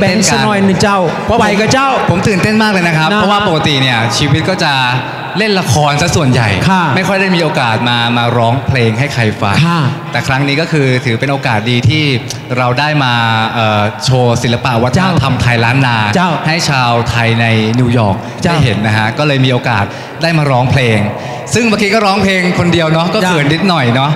แบงค์สนอยหนึ่งเจ้าไหวกับเจ้า ผมตื่นเต้นมากเลยนะครับนะฮะเพราะว่าปกติเนี่ยชีวิตก็จะเล่นละครซะส่วนใหญ่ค่ะไม่ค่อยได้มีโอกาสมามาร้องเพลงให้ใครฟังค่ะแต่ครั้งนี้ก็คือถือเป็นโอกาสดีที่เราได้มาเอ่อโชว์ศิลปะวัฒนธรรมไทยล้านนาเจ้าให้ชาวไทยในนิวยอร์กเจ้าได้เห็นนะฮะ ก็เลยมีโอกาสได้มาร้องเพลง ซึ่งเมื่อกี้ก็ร้องเพลงคนเดียวเนาะก็เจ้าเขินนิดหน่อยเนาะ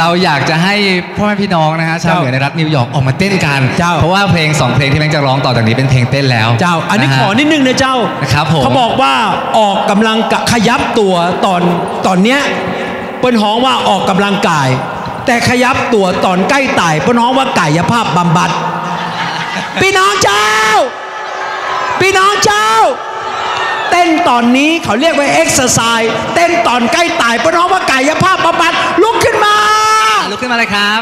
เราอยากจะให้พ่อแม่พี่น้องนะฮะชาวเจ้าเหนือในรัฐนิวยอร์กออกมาเต้นกันเจ้าเพราะว่าเพลงสองเพลงที่แบงค์จะร้องต่อจากนี้เป็นเพลงเต้นแล้ว เจ้า อันนี้ะฮะขอนิดนึงนะเจ้านะครับผมเขาบอกว่าออกกำลังกะขยับตัวตอนตอนเนี้ยเปิ้นฮ้องว่าออกกำลังกาย แต่ขยับตัวตอนใกล้ตายเปิ้นฮ้องว่ากายภาพบำบัดพี่น้องเจ้า พี่น้องเจ้าเต้นตอนนี้เขาเรียกว่าเอ็กซ์ไซส์เต้นตอนใกล้ตายเปิ้นฮ้องว่ากายภาพบำบัดลุกขึ้นมาลุกขึ้นมาเลยครับ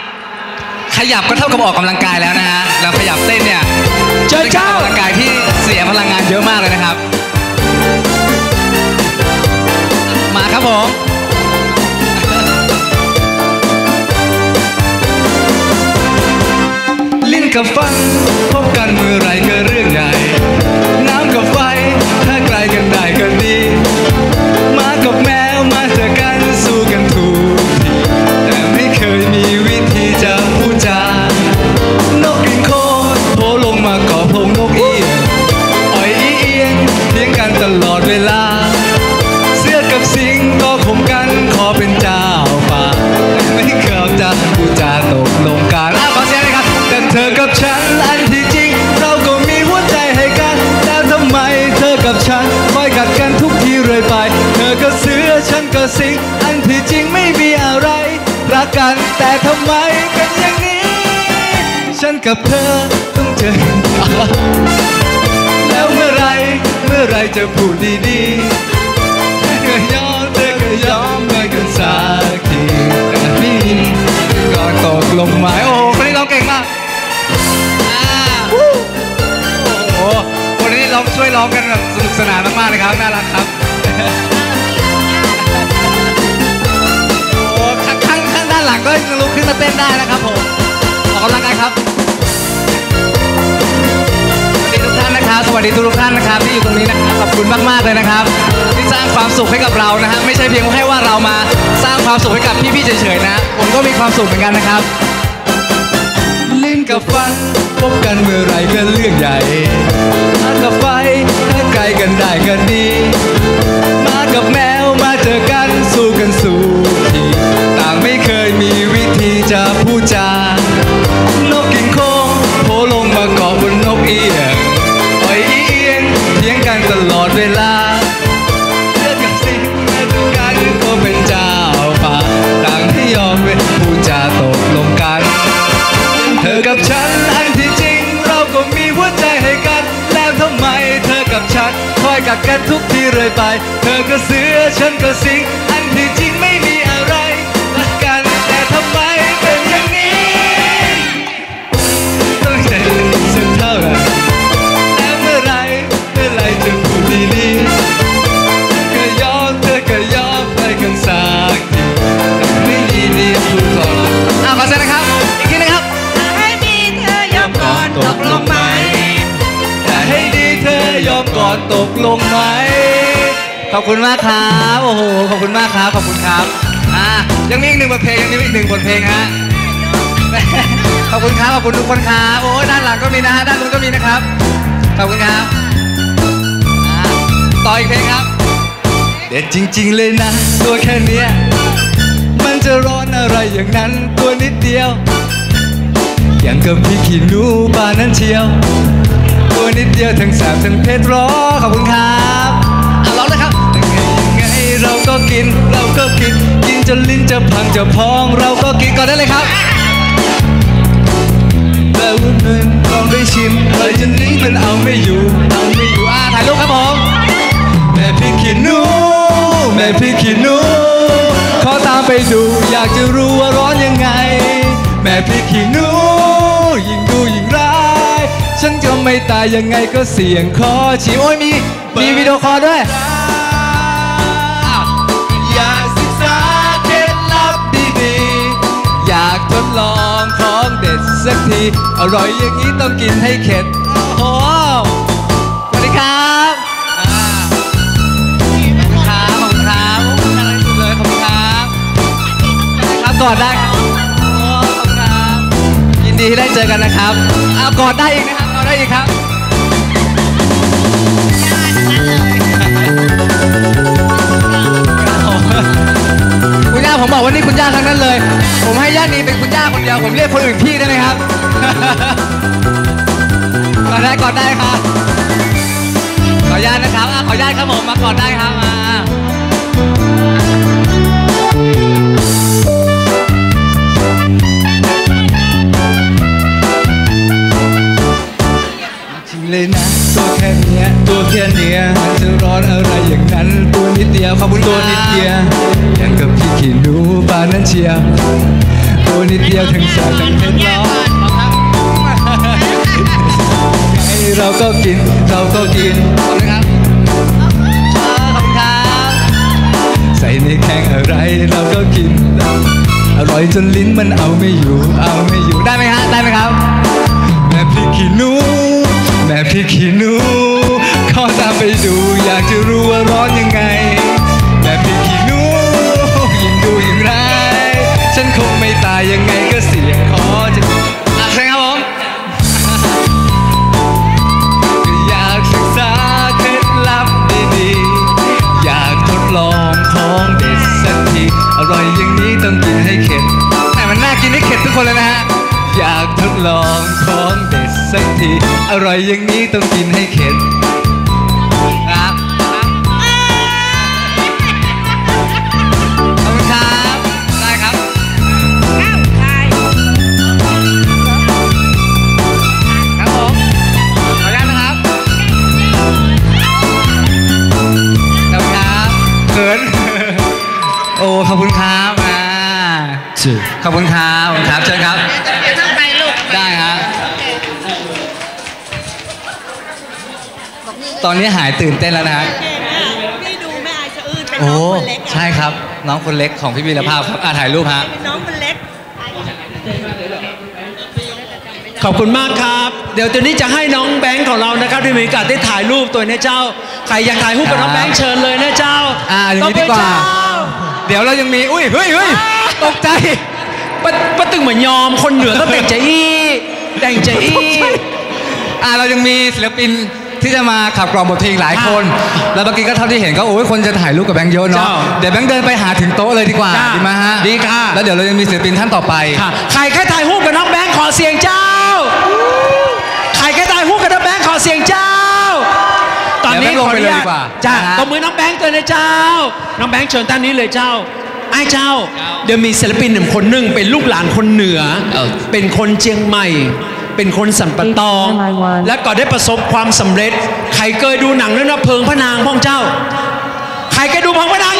ขยับก็เท่ากับออกกำลังกายแล้วนะฮะแล้วขยับเต้นเนี่ยเจอเจ้าป็นกรออกกำลังกายที่เสียพลังงานเยอะมากเลยนะครับ มาครับผมลิ้นกับฟันพบกันเมื่อไรก็ กัน แต่ทำไมเป็นอย่างนี้ ฉันกับเธอต้องเจอกันแล้วเมื่อไรเมื่อไรจะพูดดีๆ ยังลุกขึ้นมาเต้นได้นะครับผมออกกำลังกายครับสวัสดีทุกท่านนะครับสวัสดีทุกท่านนะครับ ที่อยู่ตรงนี้นะครับขอบคุณมากๆเลยนะครับ ที่สร้างความสุขให้กับเรานะฮะไม่ใช่เพียงแค่ว่าเรามาสร้างความสุขให้กับพี่ๆเฉยๆนะผมก็มีความสุขเหมือนกันนะครับลิ้นกับฟันพบกันเมื่อไรก็เรื่องใหญ่มากับไฟถ้าไกลกันได้ก็ดี มากับแมวมาเจอกันสู้กันสู้ ตกลงไหมขอบคุณมากครับโอ้โหขอบคุณมากครับขอบคุณครับอ่ายังมีอีกหนึ่งบทเพลงยังมีอีกหนึ่งบทเพลงฮะขอบคุณครับขอบคุณทุกคนครับโอ้ยด้านหลังก็มีนะฮะด้านนู้นก็มีนะครับขอบคุณครับอ่าต่ออีกเพลงครับเด็ดจริง ๆ เลยนะ ตัวแค่เนี้ยมันจะร้อนอะไรอย่างนั้นตัวนิดเดียวอย่างกับพี่ขี้นูปานนั้นเชียว ตัวนิดเดียวทั้งแสบทั้งเผ็ดร้อขอบคุณครับอะร้องเลยครับยังไงยังไงเราก็กิน เราก็กิน กินจนลิ้นจะพังจะพอง เราก็กินก่อนได้เลยครับแล้ววันหนึ่งลองได้ชิมเลยจนลิ้นมันเอาไม่อยู่เอาไม่อยู่อะถ่ายรูปครับผมแม่พี่ขี้หนูแม่พี่ขี้หนูขอตามไปดู อยากจะรู้ว่าร้อนยังไง แม่พี่ขี้หนู ตายยังไงก็เสียงคอชีโอ้ยมี มีวิดีโอคอลด้วยอยากศึกษาเคล็ดลับดีๆ อยากทดลองของเด็ดสักที อร่อยอย่างนี้ต้องกินให้เข็ดโอ้สวัสดีครับครัขอบคุณครับน่ารกสุดเลยขอบคุณครับครับกอดได้ครับขอบคุณครับ ยินดีที่ได้เจอกันนะครับเอากอดได้อีกนะครับ ได้อีกครับคุณย่าผมบอกว่านี่คุณย่าทั้งนั้นเลย ผมให้ย่านีเป็นคุณย่าคนเดียว ผมเรียกคนอื่นพี่ได้ไหมครับกอดได้กอดได้ครับ ขออนุญาตนะครับอะขออนุญาตครับผมมากอดได้ครับมา เลยนะ ตัวแค่เนี้ย ตัวแค่เนี้ยมันจะร้อนอะไรอย่างนั้น ตัวนิดเดียวขอบคุณตัวนิดเดียวอย่างกับพี่ขี้หนูปานั้นเชียวตัวนิดเดียวทั้งแสบทั้งเผ็ดร้อนไอ้เราก็กิน เราก็กินขอบคุณครับขอบคุณครับ ใส่ในแข้งอะไรเราก็กิน อร่อยจนลิ้นมันเอาไม่อยู่ เอาไม่อยู่ ได้ไหมฮะ ได้ไหมครับ ขี้หนู ขอตามไปดู อยากจะรู้ว่าร้อนยังไง อร่อยอย่างนี้ต้องกินให้เข็ดครับขอบคุณครับ ได้ครับ ครับผม ขออนุญาตนะครับขอบคุณครับเขิน โอ้ ขอบคุณครับอ่า ขอบคุณครับขอบคุณครับ เชิญครับ ตอนนี้หายตื่นเต้นแล้วนะฮะพี่ดูไม่อายสะอื้นเป็นน้โอ้องคนเล็กอะใช่ครับ น้องคนเล็กของพี่วีรภาพครับอ่าถ่ายรูปฮะ เป็นน้องคนเล็ก ขอบคุณมากครับ เดี๋ยวตัวนี้จะให้น้องแบงค์ของเรานะครับที่มีโอกาสได้ถ่ายรูปตัวนี้เจ้า ใครอยากถ่ายรูปกับน้องแบงค์เชิญเลยนะเจ้าอ่าอย่างนี้ดีกว่าต่อไปเจ้เดี๋ยวเรายังมี อุ้ย เฮ้ยเฮ้ยตกใจปะปะตึงเหมือนยอมคนเหนือก็แต่งใจอี้แต่งใจอี้ อ่าเรายังมีศิลปิน ที่จะมาขับกล่อมบทเพลงหลายคน แล้วเมื่อกี้ก็เท่าที่เห็นก็โอ้ยคนจะถ่ายรูปกับแบงค์เยอะเนาะเจ้าเดี๋ยวแบงค์เดินไปหาถึงโต๊ะเลยดีกว่าจ้าดีไหมฮะดีค่ะ แล้วเดี๋ยวเรายังมีศิลปินท่านต่อไปค่ะใครแค่ถ่ายรูปกับน้องแบงค์ขอเสียงเจ้าใครแค่ถ่ายรูปกับน้องแบงค์ขอเสียงเจ้า ตอนนี้เดี๋ยวแบงค์ลงไปเลยดีกว่าจ้านะฮะตบมือน้องแบงค์ตัวนะเจ้า น้องแบงค์เชิญท่านนี้เลยเจ้าไอ้เจ้า เดี๋ยวมีศิลปินหนึ่งคนหนึ่งเป็นลูกหลานคนเหนือเออเป็นคนเชียงใหม่ เป็นคนสันปะตอง และก็ได้ประสบความสำเร็จ ใครเคยดูหนังเรื่องนเพลิงพระนางพ่องเจ้า ใครเคยดูพลิงพระนาง